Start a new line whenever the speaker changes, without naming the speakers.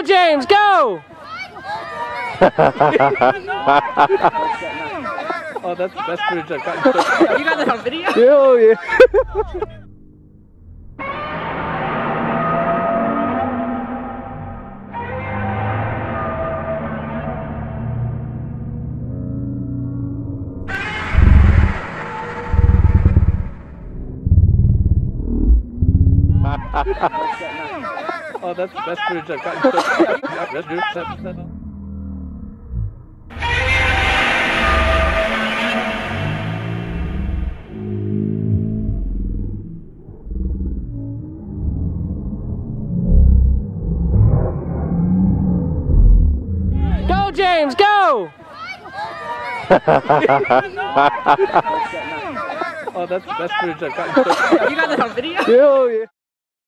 Go, James, go!
oh, that's that's pretty good.
You got that on video?
Oh yeah. oh, that's that's pretty good. That's good.
Go, James, go!
oh, that's that's pretty good.
You got that on video?
Oh yeah.